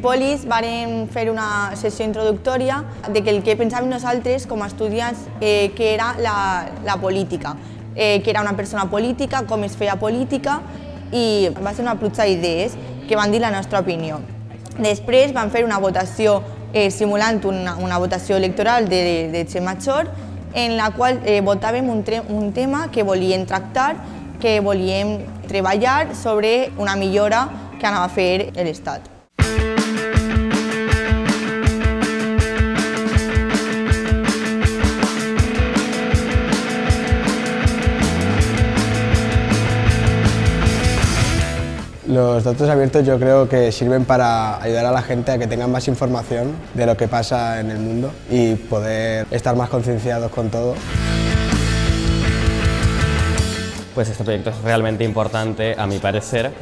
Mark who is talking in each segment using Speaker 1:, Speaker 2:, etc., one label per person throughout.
Speaker 1: Polis varen fer una sessió introductòria de que el que pensàvem nosaltres com a estudiants eh, que era la, la política, eh, que era una persona política, com es feia política i va ser una pluja d'idees que van dir la nostra opinió. Després van fer una votació eh, simulant una, una votació electoral de, de Major en la qual eh, votàvem un, un tema que volíem tractar, que volíem treballar sobre una millora que anava a fer l'Estat.
Speaker 2: Los datos abiertos yo creo que sirven para ayudar a la gente a que tengan más información de lo que pasa en el mundo y poder estar más concienciados con todo.
Speaker 3: Pues este proyecto es realmente importante, a mi parecer,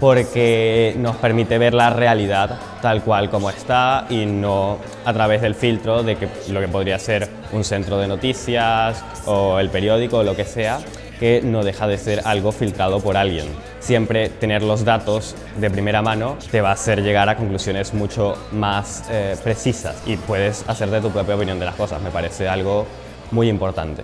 Speaker 3: porque nos permite ver la realidad tal cual como está y no a través del filtro de que lo que podría ser un centro de noticias o el periódico o lo que sea, que no deja de ser algo filtrado por alguien. Siempre tener los datos de primera mano te va a hacer llegar a conclusiones mucho más eh, precisas y puedes hacerte tu propia opinión de las cosas. Me parece algo muy importante.